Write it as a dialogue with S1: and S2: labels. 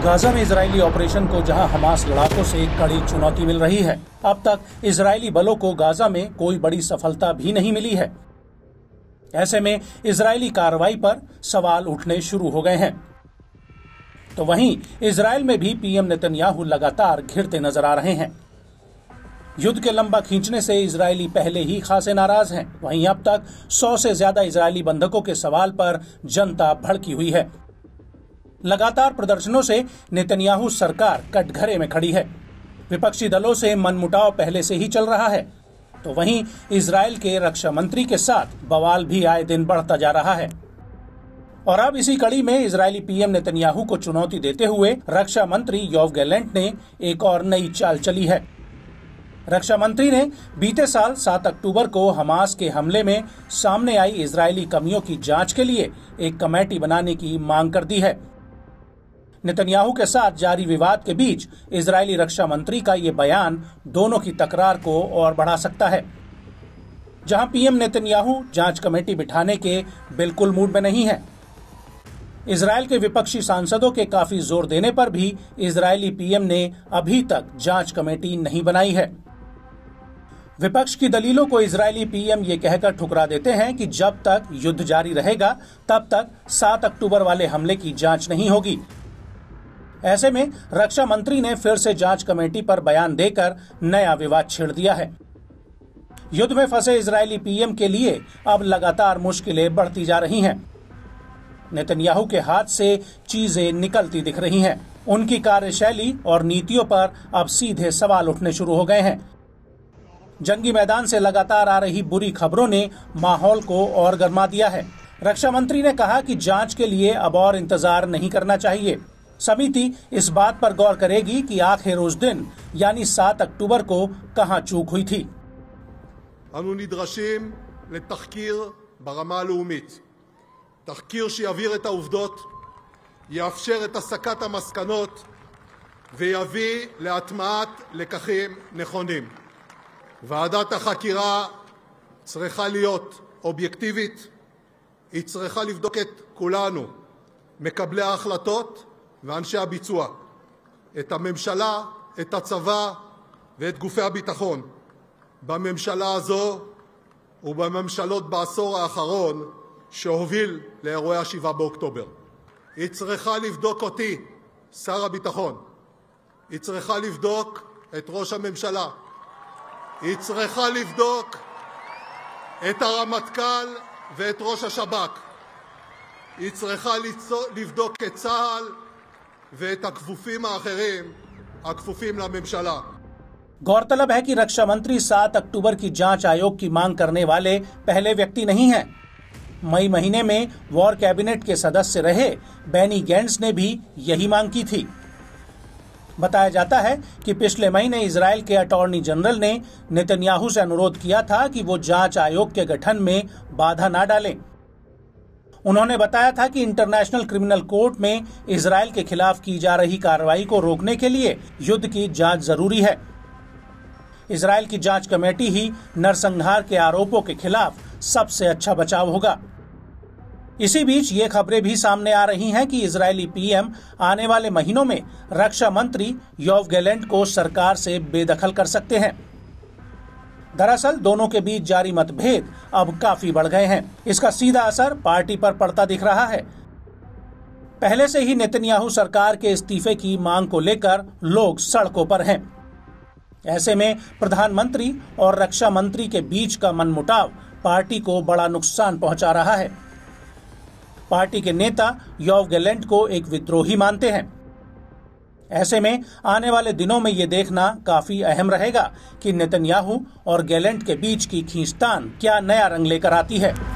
S1: Gaza में Israeli operation को, जहाँ हमास लड़ाकों से कड़ी चुनौती मिल रही है, अब तक इजरायली बलों को गाजा में कोई बड़ी सफलता भी नहीं मिली है। ऐसे में इजरायली कार्रवाई पर सवाल उठने शुरू हो गए हैं। तो वहीं इसराइल में भी पीएम नेतन्याहू लगातार घिरते नज़र आ रहे हैं। युद्ध के लंबा खींचने से इजरायली पहले ही खासे नाराज़ हैं। वहीं अब तक सौ से ज़्यादा इजरायली बंधकों के सवाल पर जनता भड़की हुई है। लगातार प्रदर्शनों से नेतन्याहू सरकार कटघरे में खड़ी है। विपक्षी दलों से मनमुटाव पहले से ही चल रहा है। तो वहीं इसराइल के रक्षा मंत्री के साथ बवाल भी आए दिन बढ़ता जा रहा है। और अब इसी कड़ी में इजरायली पीएम नेतन्याहू को चुनौती देते हुए रक्षा मंत्री योव गैलेंट ने एक और नई चाल चली है। रक्षा मंत्री ने बीते साल 7 अक्टूबर को हमास के हमले में सामने आई इजरायली कमियों की जाँच के लिए एक कमेटी बनाने की मांग कर दी है। नेतन्याहू के साथ जारी विवाद के बीच इजरायली रक्षा मंत्री का ये बयान दोनों की तकरार को और बढ़ा सकता है। जहाँ पीएम नेतन्याहू जाँच कमेटी बिठाने के बिल्कुल मूड में नहीं है। इसराइल के विपक्षी सांसदों के काफ़ी ज़ोर देने पर भी इजरायली पीएम ने अभी तक जाँच कमेटी नहीं बनाई है। विपक्ष की दलीलों को इजरायली पीएम ये कहकर ठुकरा देते हैं कि जब तक युद्ध जारी रहेगा, तब तक 7 अक्टूबर वाले हमले की जाँच नहीं होगी। ऐसे में रक्षा मंत्री ने फिर से जाँच कमेटी पर बयान देकर नया विवाद छेड़ दिया है। युद्ध में फंसे इजरायली पीएम के लिए अब लगातार मुश्किलें बढ़ती जा रही हैं। नेतन्याहू के हाथ से चीज़ें निकलती दिख रही हैं। उनकी कार्यशैली और नीतियों पर अब सीधे सवाल उठने शुरू हो गए हैं। जंगी मैदान से लगातार आ रही बुरी खबरों ने माहौल को और गर्मा दिया है। रक्षा मंत्री ने कहा कि जाँच के लिए अब और इंतज़ार नहीं करना चाहिए। समिति इस बात पर गौर करेगी कि आखिर उस दिन यानी 7 अक्टूबर को कहां चूक हुई थी
S2: אנו נדרשים לתחקיר ברמה הלאומית. תחקיר שיבהיר את העובדות, יאפשר את הסקת המסקנות ויביא להטמעת לקחים נכונים. ועדת החקירה צריכה להיות אובייקטיבית, היא צריכה לבדוק את כולנו, מקבלי ההחלטות ואנשי הביצוע, את הממשלה, את הצבא ואת גופי הביטחון. בממשלה הזו ובממשלות בעשור האחרון שהוביל לאירועי ה-7 באוקטובר. היא צריכה לבדוק אותי, שר הביטחון. היא צריכה לבדוק את ראש הממשלה. היא צריכה לבדוק את הרמטכ"ל ואת ראש השב"כ. היא צריכה לבדוק את צה"ל ואת הכפופים האחרים הכפופים לממשלה.
S1: गौरतलब है कि रक्षा मंत्री 7 अक्टूबर की जांच आयोग की मांग करने वाले पहले व्यक्ति नहीं हैं मई महीने में वॉर कैबिनेट के सदस्य रहे बैनी गैंड्स ने भी यही मांग की थी बताया जाता है कि पिछले महीने इसराइल के अटॉर्नी जनरल ने नेतन्याहू से अनुरोध किया था कि वो जांच आयोग के गठन में बाधा न डालें उन्होंने बताया था कि इंटरनेशनल क्रिमिनल कोर्ट में इसराइल के खिलाफ की जा रही कार्रवाई को रोकने के लिए युद्ध की जाँच ज़रूरी है। इसराइल की जाँच कमेटी ही नरसंहार के आरोपों के खिलाफ सबसे अच्छा बचाव होगा। इसी बीच ये खबरें भी सामने आ रही हैं कि इजरायली पीएम आने वाले महीनों में रक्षा मंत्री योव गैलेंट को सरकार से बेदखल कर सकते हैं। दरअसल दोनों के बीच जारी मतभेद अब काफ़ी बढ़ गए हैं। इसका सीधा असर पार्टी पर पड़ता दिख रहा है। पहले से ही नेतन्याहू सरकार के इस्तीफे की मांग को लेकर लोग सड़कों पर हैं। ऐसे में प्रधानमंत्री और रक्षा मंत्री के बीच का मनमुटाव पार्टी को बड़ा नुकसान पहुँचा रहा है। पार्टी के नेता योव गैलेंट को एक विद्रोही मानते हैं। ऐसे में आने वाले दिनों में ये देखना काफ़ी अहम रहेगा कि नेतन्याहू और गैलेंट के बीच की खींचतान क्या नया रंग लेकर आती है।